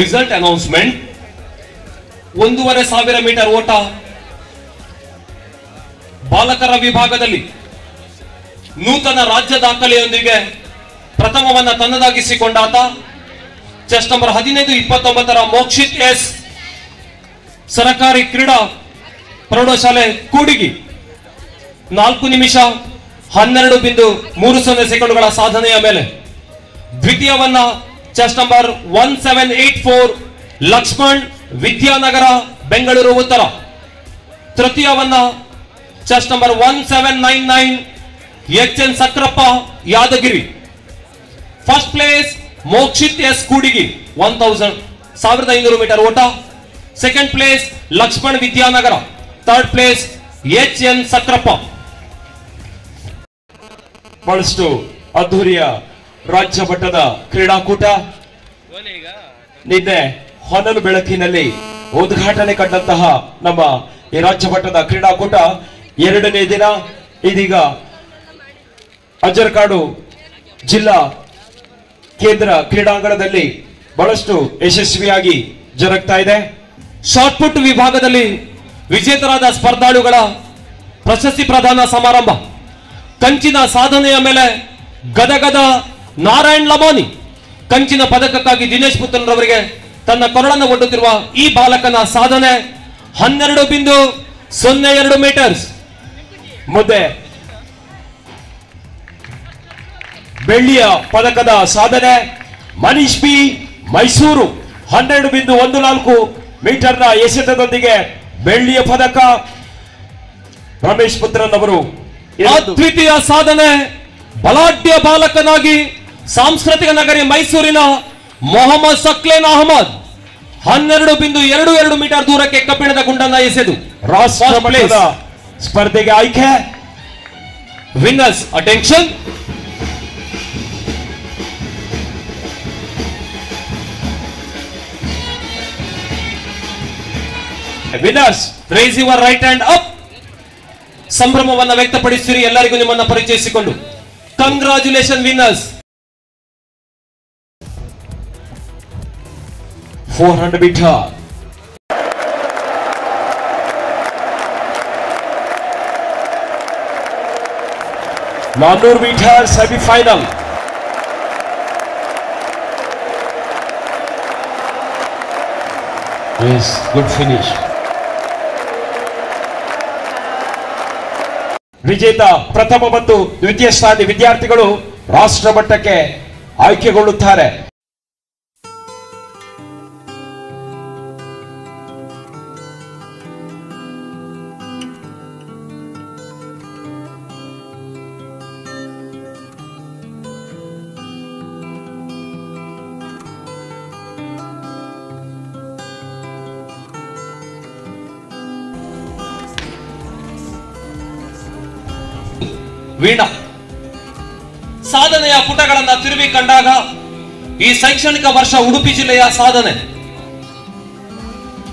Result announcement ಒಂದೂವರೆ ಸಾವಿರ metre ಓಟ ಬಾಲಕರ ವಿಭಾಗದಲ್ಲಿ ನೂತನ ರಾಜ್ಯ ದಾಖಲೆಯೊಂದಿಗೆ ಪ್ರಥಮವನ್ನ ತನ್ನದಾಗಿಸಿಕೊಂಡಾತ ಚೆಸ್ಟ್ ನಂಬರ್ ಹದಿನೈದು, ಇಪ್ಪತ್ತೊಂಬತ್ತರ ಮೋಕ್ಷಿತ್ ಎಸ್. ಸರಕಾರಿ ಕ್ರೀಡಾ ಪ್ರೌಢಶಾಲೆ ಕೂಡಿಗಿ. ನಾಲ್ಕು ನಿಮಿಷ ಹನ್ನೆರಡು ಬಿಂದು ಮೂರು ಸೊನ್ನೆ ಸೆಕೆಂಡುಗಳ ಸಾಧನೆಯ ಮೇಲೆ ದ್ವಿತೀಯವನ್ನ chest number one seven eight four, Lakshman, Vidyanagar, Bengaluru Uttara. ತೃತೀಯವನ್ನ chest number one seven nine nine, H N Sakrappa Yadgir. First place Mokshith S Koodigi one thousand ಸಾವಿರದ ಐನೂರು ಮೀಟರ್ ಓಟ. Second place Lakshman Vidyanagar, third place H N Sakrappa ಬಹಳಷ್ಟು ಅದ್ಧೂರಿಯ ರಾಜ್ಯ ಮಟ್ಟದ ಕ್ರೀಡಾಕೂಟ. ನಿನ್ನೆ ಹೊನಲು ಬೆಳಕಿನಲ್ಲಿ ಉದ್ಘಾಟನೆ ಕಂಡಂತಹ ನಮ್ಮ ಈ ರಾಜ್ಯ ಮಟ್ಟದ ಕ್ರೀಡಾಕೂಟ ಎರಡನೇ ದಿನ. ಇದೀಗ ಅಜರ್ಕಾಡು ಜಿಲ್ಲಾ ಕೇಂದ್ರ ಕ್ರೀಡಾಂಗಣದಲ್ಲಿ ಬಹಳಷ್ಟು ಯಶಸ್ವಿಯಾಗಿ ಜರುಗ್ತಾ ಇದೆ. ಶಾರ್ಟ್ ಪುಟ್ ವಿಭಾಗದಲ್ಲಿ ವಿಜೇತರಾದ ಸ್ಪರ್ಧಾಳುಗಳ ಪ್ರಶಸ್ತಿ ಪ್ರದಾನ ಸಮಾರಂಭ. ಕಂಚಿನ ಸಾಧನೆಯ ಮೇಲೆ ಗದಗದ ನಾರಾಯಣ್ ಲಮಾನಿ ಕಂಚಿನ ಪದಕಕ್ಕಾಗಿ ದಿನೇಶ್ ಪುತ್ರನ್ರವರಿಗೆ ತನ್ನ ಕೊರಳನ್ನು ಒಡ್ಡುತ್ತಿರುವ ಈ ಬಾಲಕನ ಸಾಧನೆ ಹನ್ನೆರಡು ಬಿಂದು ಸೊನ್ನೆ ಎರಡು ಮೀಟರ್ಸ್. ಮುದ್ದೆ ಬೆಳ್ಳಿಯ ಪದಕದ ಸಾಧನೆ ಮನೀಶ್ ಬಿ ಮೈಸೂರು ಹನ್ನೆರಡು ಬಿಂದು ಒಂದು ನಾಲ್ಕು ಮೀಟರ್ನ ಎಸೆತದೊಂದಿಗೆ ಬೆಳ್ಳಿಯ ಪದಕ. ರಮೇಶ್ ಪುತ್ರನ್ ಅವರು ಅದ್ವಿತೀಯ ಸಾಧನೆ ಬಲಾಢ್ಯ ಬಾಲಕನಾಗಿ ಸಾಂಸ್ಕೃತಿಕ ನಗರಿ ಮೈಸೂರಿನ ಮೊಹಮ್ಮದ್ ಸಕ್ಲೇನ್ ಅಹಮದ್ ಹನ್ನೆರಡು ಬಿಂದು ಎರಡು ಎರಡು ಮೀಟರ್ ದೂರಕ್ಕೆ ಕಬ್ಬಿಣದ ಗುಂಡನ್ನ ಎಸೆದು ರಾಷ್ಟ್ರ ಸ್ಪರ್ಧೆಗೆ ಆಯ್ಕೆ. Winners attention winners raise your right hand up ಸಂಭ್ರಮವನ್ನು ವ್ಯಕ್ತಪಡಿಸಿರಿ ಎಲ್ಲರಿಗೂ ನಿಮ್ಮನ್ನ ಪರಿಚಯಿಸಿಕೊಂಡು. Congratulation winners four hundred metre ನಾನ್ನೂರು metre semifinal as good finish ವಿಜೇತ ಪ್ರಥಮ ಮತ್ತು ದ್ವಿತೀಯ ಸ್ಥಾನ ವಿದ್ಯಾರ್ಥಿಗಳು ರಾಷ್ಟ್ರ ಮಟ್ಟಕ್ಕೆ ಆಯ್ಕೆಗೊಳ್ಳುತ್ತಾರೆ. ವೀಣಾ. ಸಾಧನೆಯ ಪುಟಗಳನ್ನ ತಿರುವಿ ಕಂಡಾಗ ಈ ಶೈಕ್ಷಣಿಕ ವರ್ಷ ಉಡುಪಿ ಜಿಲ್ಲೆಯ ಸಾಧನೆ.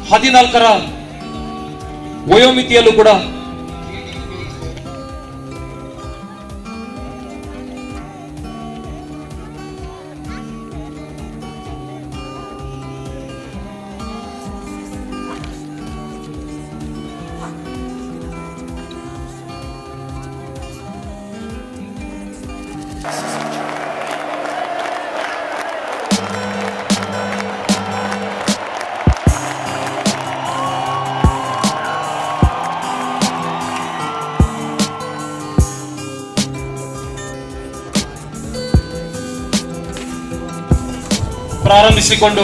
ಹದಿನಾಲ್ಕರ ವಯೋಮಿತಿಯಲ್ಲೂ ಕೂಡ ಪ್ರಾರಂಭಿಸಿಕೊಂಡು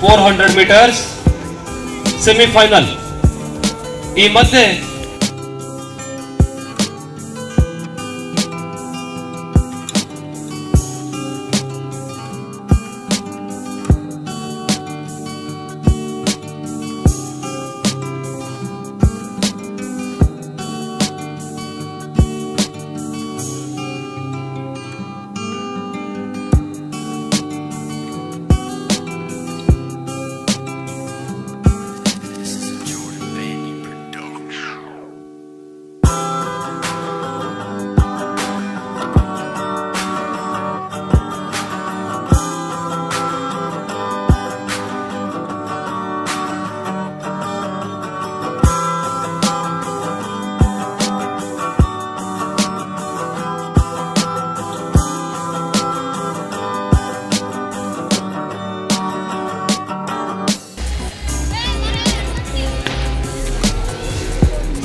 ಫೋರ್ ಹಂಡ್ರೆಡ್ ಮೀಟರ್ಸ್ ಸೆಮಿಫೈನಲ್ ಈ ಮಧ್ಯೆ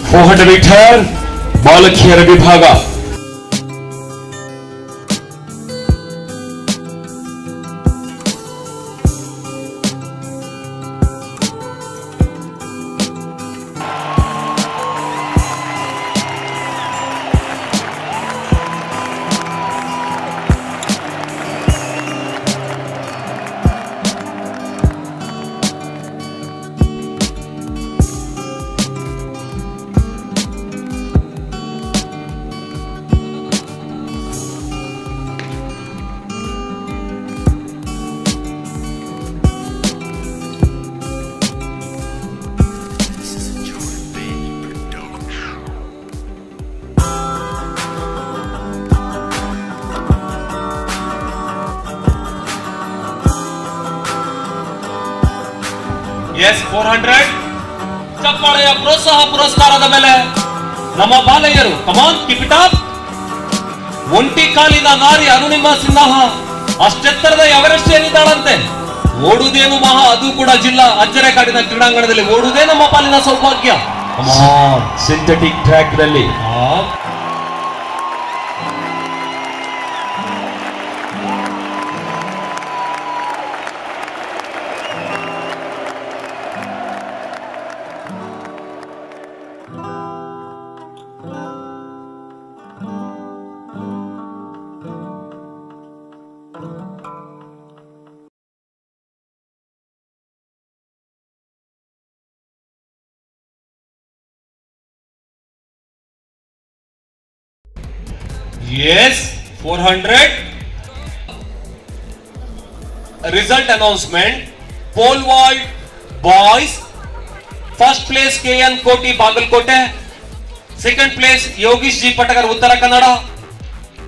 ಫೋರ್ ಹಂಡ್ರೆಡ್ ಮೀಟರ್ ಬಾಲಕಿಯರ ವಿಭಾಗ ಫೋರ್ ಹಂಡ್ರೆಡ್ ಚಪ್ಪಾಳೆಯ ಪ್ರೋತ್ಸಾಹ ಪುರಸ್ಕಾರದ ಮೇಲೆ ನಮ್ಮ ಬಾಲಯ್ಯರು ಕಮಾನ್ ಕಿಪಿಟಾಪ್ ಒಂಟಿ ಕಾಲಿನ ನಾರಿ ಅರುಣಿಮಾ ಸಿನ್ಹ ಅಷ್ಟೆತ್ತರದ ಎವರೆಸ್ಟ್ ಏನಿದ್ದಾಳಂತೆ? ಓಡುದೇನು ಮಹಾ ಅದು ಕೂಡ ಜಿಲ್ಲಾ ಅಜ್ಜರೆ ಕಾಡಿನ ಕ್ರೀಡಾಂಗಣದಲ್ಲಿ ಓಡುವುದೇ ನಮ್ಮ ಪಾಲಿನ ಸೌಭಾಗ್ಯ. ಸಿಂಥೆಟಿಕ್ ಟ್ರ್ಯಾಕ್ನಲ್ಲಿ. ಆ, yes four hundred result announcement pole vault boys first place K N Koti Bagalkote second place Yogish G Patkar Uttara Kannada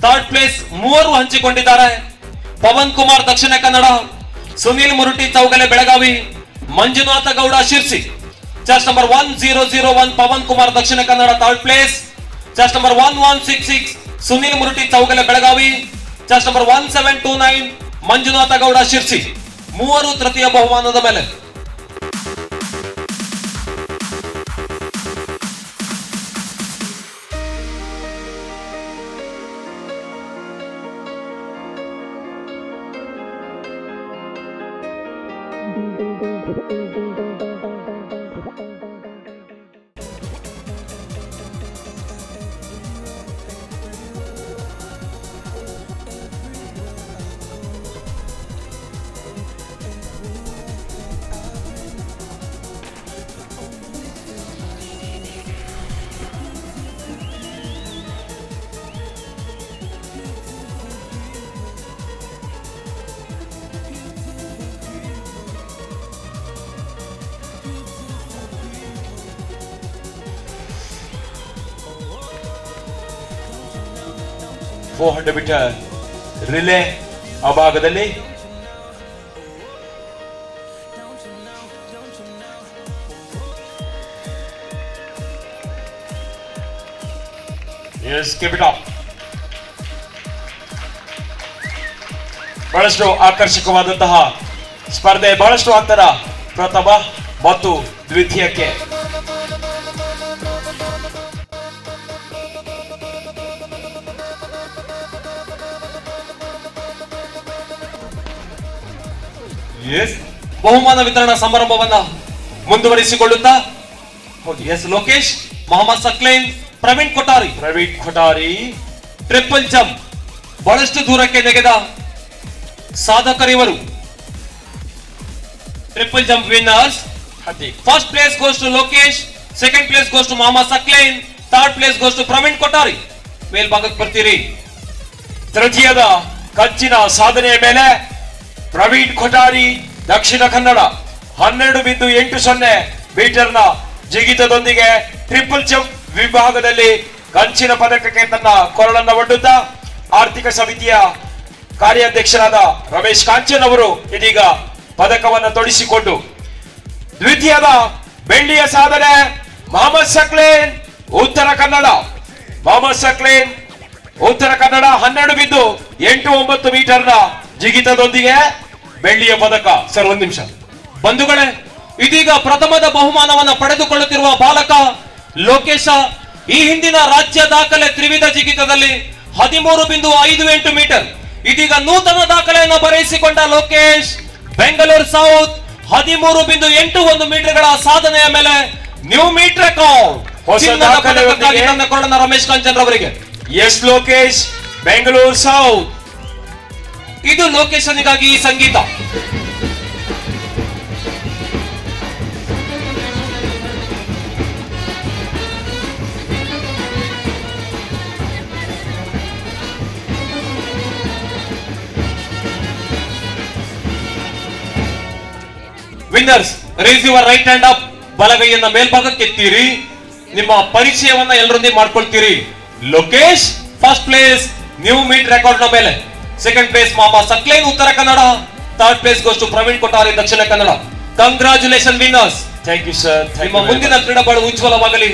third place ಮೂವರು ಹಂಚಿಕೊಂಡಿದ್ದಾರೆ. Pavan Kumar Dakshina Kannada Sunil Muruti Chougale Belagavi Manjunatha Gowda Sirsi chest number one zero zero one Pavan Kumar Dakshina Kannada third place chest number one one six six Sunil Muruti Chougale Belagavi. Chest number one seven two nine Manjunatha Gowda Sirsi. ಮೂವರು ತೃತೀಯ ಬಹುಮಾನದ ಮೇಲೆ. Four hundred metre relay ಆ ಭಾಗದಲ್ಲಿ. ಬಹಳಷ್ಟು ಆಕರ್ಷಕವಾದಂತಹ ಸ್ಪರ್ಧೆ ಬಹಳಷ್ಟು ಅಂತರ ಪ್ರಥಮ ಮತ್ತು ದ್ವಿತೀಯಕ್ಕೆ. ಬಹುಮಾನ ವಿತರಣಾ ಸಮಾರಂಭವನ್ನ ಮುಂದುವರಿಸಿಕೊಳ್ಳುತ್ತಾ? ಹೌದು. S Lokesh Mohammed Saqlain Praveen Kothari. Praveen Kothari. Triple jump ಬಹಳಷ್ಟು ದೂರಕ್ಕೆ ನೆಗೆದ ಸಾಧಕರಿವರು. Triple jump winners first place goes to Lokesh second place goes to Mohammed Saqlain third place goes to Praveen Kothari. ಮೇಲ್ಭಾಗಕ್ಕೆ ಬರ್ತೀರಿ. ತೃತೀಯದ ಕಂಚಿನ ಸಾಧನೆಯ ಮೇಲೆ ಪ್ರವೀಣ್ ಕೊಠಾರಿ, ದಕ್ಷಿಣ ಕನ್ನಡ, ಹನ್ನೆರಡು ಬಿಂದು ಎಂಟು ಸೊನ್ನೆ ಮೀಟರ್ನ ಜಿಗಿತದೊಂದಿಗೆ ಟ್ರಿಪಲ್ ಜಂಪ್ ವಿಭಾಗದಲ್ಲಿ ಕಂಚಿನ ಪದಕಕ್ಕೆ ತನ್ನ ಕೊರಳನ್ನು ಒಡ್ಡುತ್ತಾ ಆರ್ಥಿಕ ಸಮಿತಿಯ ಕಾರ್ಯಾಧ್ಯಕ್ಷರಾದ ರಮೇಶ್ ಕಾಂಚನ್ ಅವರು ಇದೀಗ ಪದಕವನ್ನು ತೊಡಿಸಿಕೊಂಡು. ದ್ವಿತೀಯದ ಬೆಳ್ಳಿಯ ಸಾಧನೆ ಮೊಹಮ್ಮದ್ ಸಕ್ಲೇನ್, ಉತ್ತರ ಕನ್ನಡ. ಮೊಹಮ್ಮದ್ ಸಕ್ಲೇನ್, ಉತ್ತರ ಕನ್ನಡ ಹನ್ನೆರಡು ಬಿಂದು ಎಂಟು ಒಂಬತ್ತು ಮೀಟರ್ನ ಜಿಗಿತದೊಂದಿಗೆ ಬೆಳ್ಳಿಯ ಪದಕ. ಸರ್ ಒಂದ್ ನಿಮಿಷ. ಬಂಧುಗಳೇ ಇದೀಗ ಪ್ರಥಮದ ಬಹುಮಾನವನ್ನ ಪಡೆದುಕೊಳ್ಳುತ್ತಿರುವ ಬಾಲಕ ಲೋಕೇಶ ಈ ಹಿಂದಿನ ರಾಜ್ಯ ದಾಖಲೆ ತ್ರಿವಿಧ ಜಿಗಿತದಲ್ಲಿ ಹದಿಮೂರು ಬಿಂದು ಐದು ಎಂಟು ಮೀಟರ್. ಇದೀಗ ನೂತನ ದಾಖಲೆಯನ್ನು ಬರೆಯಿಸಿಕೊಂಡ ಲೋಕೇಶ್ ಬೆಂಗಳೂರು ಸೌತ್ ಹದಿಮೂರು ಬಿಂದು ಎಂಟು ಒಂದು ಮೀಟರ್ಗಳ ಸಾಧನೆಯ ಮೇಲೆ new metre record. Ramesh Kanchan ರವರಿಗೆ. S Lokesh Bengaluru South. ಇದು ಲೋಕೇಶನ್ಗಾಗಿ ಈ ಸಂಗೀತ. Winners raise your right hand up ಬಲಗೈಯನ್ನ ಮೇಲ್ಭಾಗಕ್ಕೆ ಎತ್ತೀರಿ. ನಿಮ್ಮ ಪರಿಚಯವನ್ನ ಎಲ್ಲರೊಂದಿಗೆ ಮಾಡ್ಕೊಳ್ತೀರಿ. Lokesh first place new meet ರೆಕಾರ್ಡ್ನ ಮೇಲೆ. ಸೆಕೆಂಡ್ ಪ್ಲೇಸ್ ಮಾಮ Saqlain Uttara Kannada third place goes to Praveen Kottari Dakshina Kannada congratulation winners thank you sir ನಿಮ್ಮ ಮುಂದಿನ ಕ್ರೀಡಾಬಾಳು ಉಜ್ವಲವಾಗಲಿ.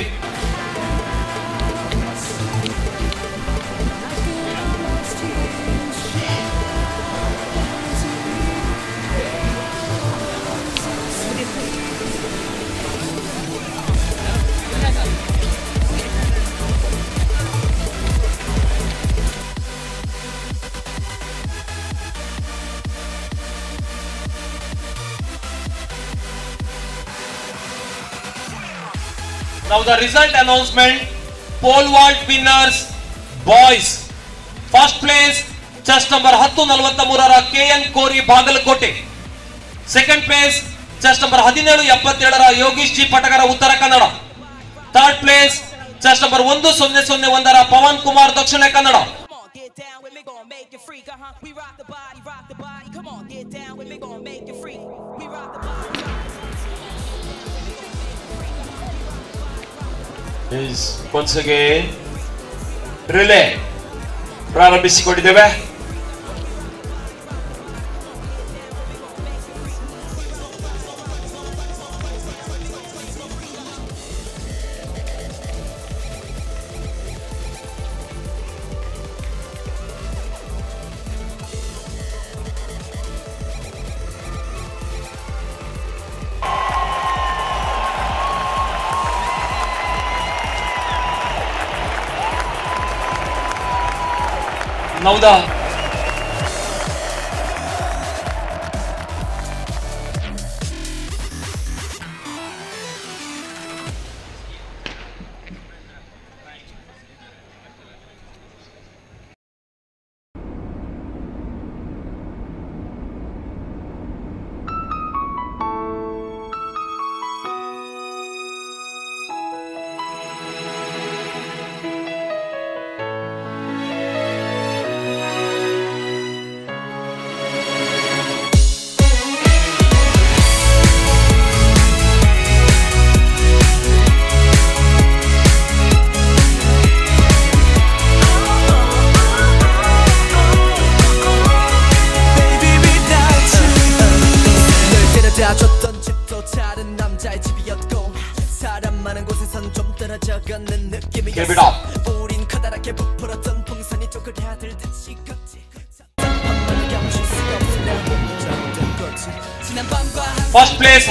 the result announcement. Pole vault winners, boys. First place, chest number ಹತ್ತು ನಲವತ್ತ ಮೂರರ K N Kori Bagalkote second place chest number ಹದಿನೇಳು ಎಪ್ಪತ್ತೇಳರ Yogish G Patagar Uttara Kannada third place chest number ಒಂದು ಸೊನ್ನೆ ಸೊನ್ನೆ ಒಂದರ Pavan Kumar Dakshina Kannada Come on, get down with me, gon' make it freak. Uh huh. We rock the body, rock the body. Come on, get down with me, gon' make it freak. We rock the body. Is once again relay ಪ್ರಾರಂಭಿಸಿಕೊಂಡಿದ್ದೇವೆ ನೌದಾ 널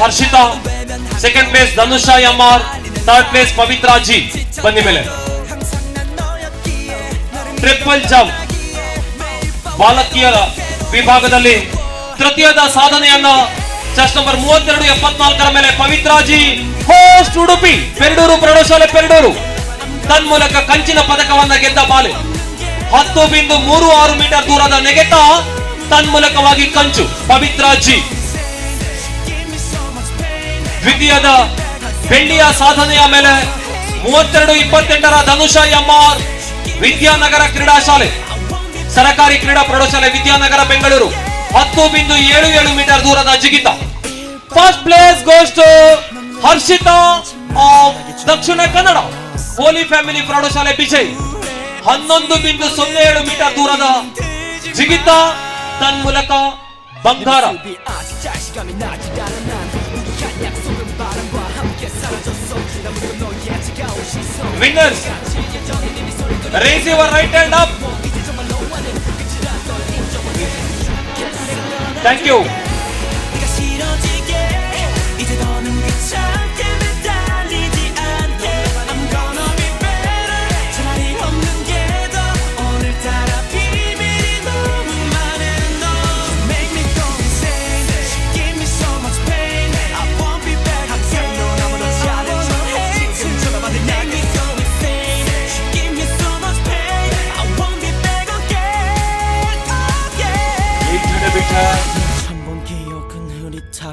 Harshitha second place Dhanusha M R third place Pavithra G ಬನ್ನಿ ಮೇಲೆ. Triple jump ಬಾಲಕಿಯರ ವಿಭಾಗದಲ್ಲಿ ತೃತೀಯದ ಸಾಧನೆಯನ್ನ chest number ಮೂವತ್ತೆರಡು ಎಪ್ಪತ್ನಾಲ್ಕರ ಮೇಲೆ ಪವಿತ್ರಾಜಿ host Udupi, Perdoor ಪ್ರೌಢಶಾಲೆ ಪೆರಡೂರು. ತನ್ಮೂಲಕ ಕಂಚಿನ ಪದಕವನ್ನ ಗೆದ್ದ ಬಾಲೆ. ಹತ್ತು ಬಿಂದು ಮೂರು ಆರು ಮೀಟರ್ ದೂರದ ನೆಗೆತ ತನ್ಮೂಲಕವಾಗಿ ಕಂಚು ಪವಿತ್ರಾಜಿ ದ್ವಿತೀಯದ ಬೆಳ್ಳಿಯ ಸಾಧನೆಯ ಮೇಲೆ ಮೂವತ್ತೆರಡು ಇಪ್ಪತ್ತೆಂಟರ ಧನುಷ ಎಂಆರ್ ವಿದ್ಯಾನಗರ ಕ್ರೀಡಾ ಶಾಲೆ ಸರಕಾರಿ ಕ್ರೀಡಾ ಪ್ರೌಢಶಾಲೆ ವಿದ್ಯಾನಗರ, ಬೆಂಗಳೂರು. ಹತ್ತು ಬಿಂದು ಏಳು ಏಳು ಮೀಟರ್ ದೂರದ ಜಿಗಿತ. First place goes to Harshitha of Dakshina Kannada. Holi family ಪ್ರೌಢಶಾಲೆ ಬಿಜಯ್ ಹನ್ನೊಂದು ಬಿಂದು ಸೊನ್ನೆ ಏಳು ಮೀಟರ್ ದೂರದ ಜಿಗಿತ. ತನ್ಮೂಲಕ ಬಂಗಾರ. Winners, raise your right hand up. Thank you.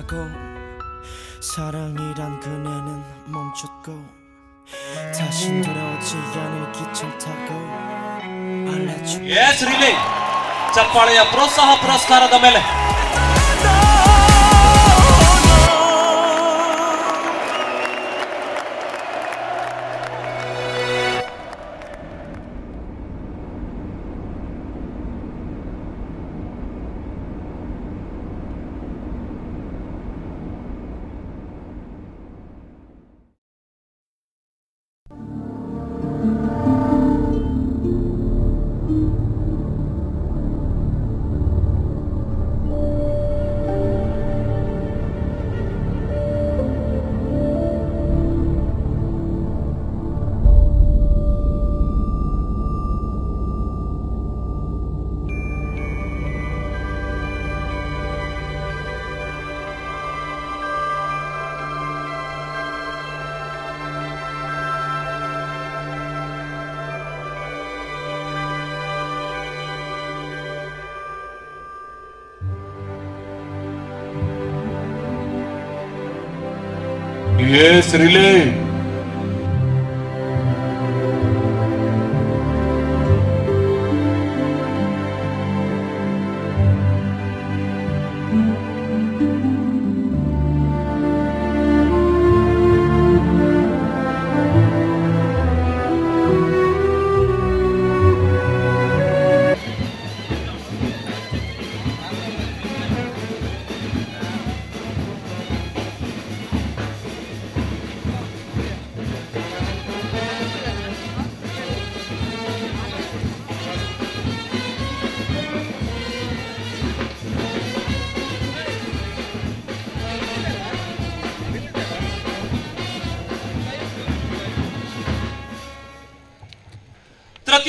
하고 사랑이란 그네는 멈췄고 다신 돌아오지 않을 기차 타고 I'll let you S relay ಚಪ್ಪಾಳೆಯ ಪ್ರೋತ್ಸಾಹ ಪುರಸ್ಕಾರದ ಮೇಲೆ ಎಸ್ ರಿಲೇ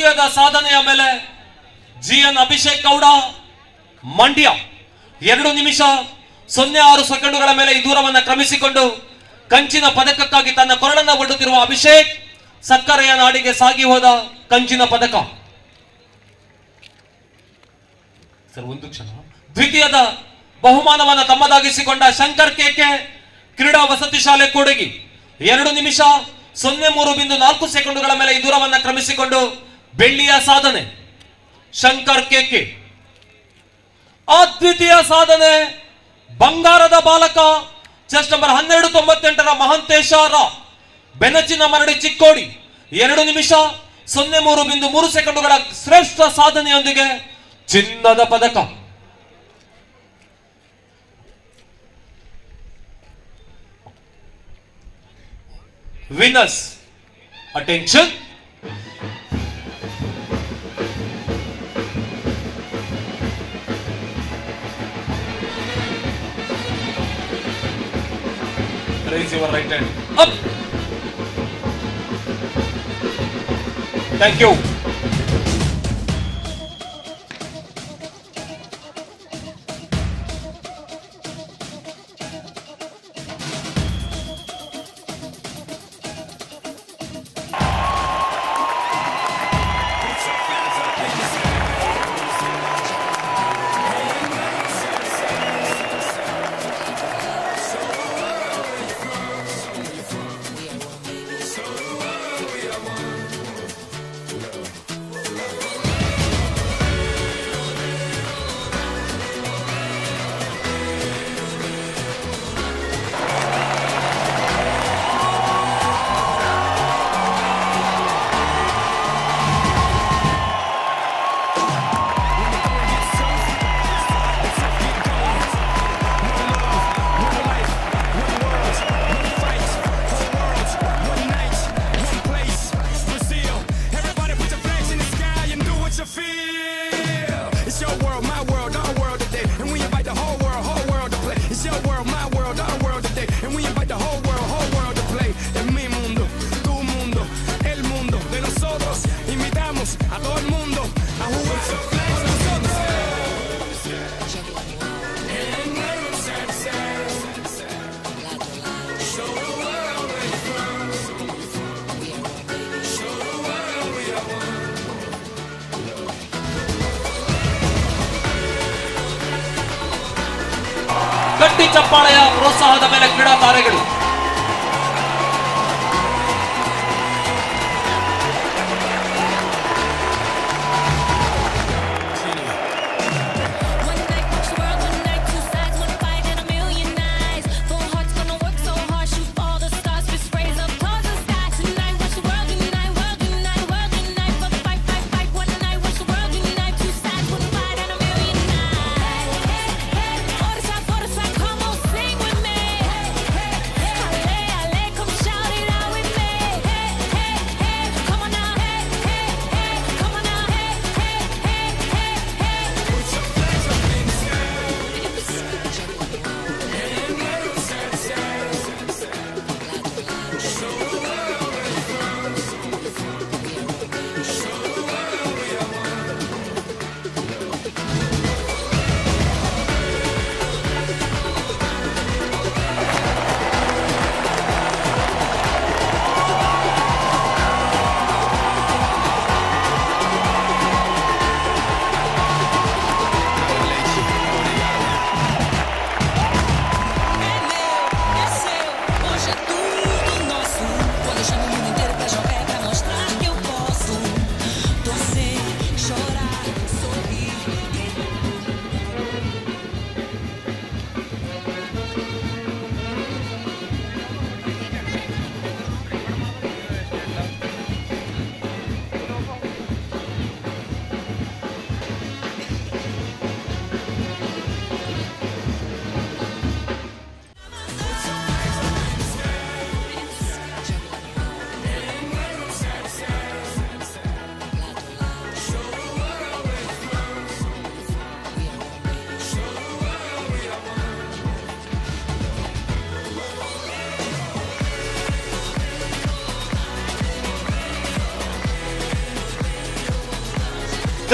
ತೃತೀಯದ ಸಾಧನೆಯ ಮೇಲೆ ಜಿ ಎನ್ ಅಭಿಷೇಕ್ ಗೌಡ ಮಂಡ್ಯ ಎರಡು ನಿಮಿಷ ಸೊನ್ನೆ ಆರು ಸೆಕೆಂಡುಗಳ ಮೇಲೆ ಈ ದೂರವನ್ನು ಕ್ರಮಿಸಿಕೊಂಡು ಕಂಚಿನ ಪದಕಕ್ಕಾಗಿ ತನ್ನ ಕೊರಳನ್ನ ಒಡ್ಡುತ್ತಿರುವ ಅಭಿಷೇಕ್ ಸಕ್ಕರೆಯ ನಾಡಿಗೆ ಸಾಗಿ ಹೋದ ಕಂಚಿನ ಪದಕ. ಸರ್, ಒಂದು ಕ್ಷಣ. ದ್ವಿತೀಯದ ಬಹುಮಾನವನ್ನು ತಮ್ಮದಾಗಿಸಿಕೊಂಡ ಶಂಕರ್ ಕೆಕೆ ಕ್ರೀಡಾ ವಸತಿ ಶಾಲೆ ಕೊಡಗಿ. ಎರಡು ನಿಮಿಷ ಸೊನ್ನೆ ಮೂರು ಬಿಂದು ನಾಲ್ಕು ಸೆಕೆಂಡುಗಳ ಮೇಲೆ ಈ ದೂರವನ್ನು ಕ್ರಮಿಸಿಕೊಂಡು ಬೆಳ್ಳಿಯ ಸಾಧನೆ, ಶಂಕರ್ ಕೆಕೆ ಅದ್ವಿತೀಯ ಸಾಧನೆ, ಬಂಗಾರದ ಬಾಲಕ ಚೆಸ್ಟ್ ನಂಬರ್ ಹನ್ನೆರಡು ತೊಂಬತ್ತೆಂಟರ ಮಹಂತೇಶ ರಾ. ಬೆನಚಿನ ಮರಡಿ ಚಿಕ್ಕೋಡಿ, ಎರಡು ನಿಮಿಷ, ಸೊನ್ನೆ ಮೂರು ಬಿಂದು ಮೂರು ಸೆಕೆಂಡುಗಳ ಶ್ರೇಷ್ಠ ಸಾಧನೆಯೊಂದಿಗೆ ಚಿನ್ನದ ಪದಕ. Venus attention Up! Thank you. ಚಪ್ಪಾಳೆಯ ಪ್ರೋತ್ಸಾಹದ ಮೇಲೆ ಕ್ರೀಡಾ ತಾರೆಗಳು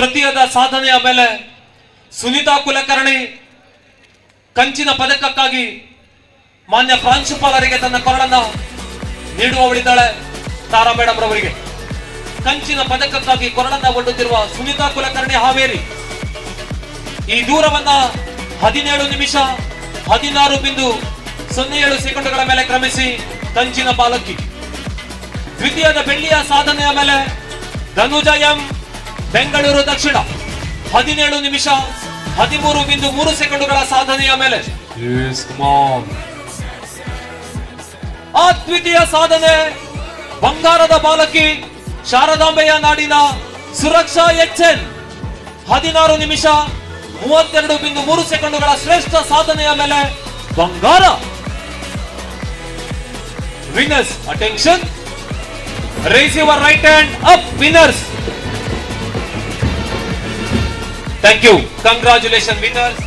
ತೃತೀಯದ ಸಾಧನೆಯ ಮೇಲೆ ಸುನೀತಾ ಕುಲಕರ್ಣಿ ಕಂಚಿನ ಪದಕಕ್ಕಾಗಿ ಮಾನ್ಯ ಪ್ರಾಂಶುಪಾಲರಿಗೆ ತನ್ನ ಕೊರಳನ್ನ ನೀಡುವವಳಿದ್ದಾಳೆ ತಾರಾ ಮೇಡಮ್ ರವರಿಗೆ. ಕಂಚಿನ ಪದಕಕ್ಕಾಗಿ ಕೊರಳನ್ನ ಒಡ್ಡುತ್ತಿರುವ ಸುನೀತಾ ಕುಲಕರ್ಣಿ ಹಾವೇರಿ. ಈ ದೂರವನ್ನ ಹದಿನೇಳು ನಿಮಿಷ ಹದಿನಾರು ಬಿಂದು ಸೊನ್ನೆ ಏಳು ಸೆಕೆಂಡ್ಗಳ ಮೇಲೆ ಕ್ರಮಿಸಿ ಕಂಚಿನ ಬಾಲಕಿ ದ್ವಿತೀಯದ ಬೆಳ್ಳಿಯ ಸಾಧನೆಯ ಮೇಲೆ ಧನುಜ ಎಂ ಬೆಂಗಳೂರು ದಕ್ಷಿಣ. ಹದಿನೇಳು ನಿಮಿಷ ಹದಿಮೂರು ಬಿಂದು ಮೂರು ಸೆಕೆಂಡುಗಳ ಸಾಧನೆಯ ಮೇಲೆ. ಅದ್ವಿತೀಯ ದ್ವಿತೀಯ ಸಾಧನೆ. ಬಂಗಾರದ ಬಾಲಕಿ ಶಾರದಾಂಬೆಯ ನಾಡಿನ ಸುರಕ್ಷಾ ಎಚ್ಎನ್. ಹದಿನಾರು ನಿಮಿಷ ಮೂವತ್ತೆರಡು ಬಿಂದು ಮೂರು ಸೆಕೆಂಡುಗಳ ಶ್ರೇಷ್ಠ ಸಾಧನೆಯ ಮೇಲೆ ಬಂಗಾರ. Winners attention raise your right hand up winners thank you congratulation winners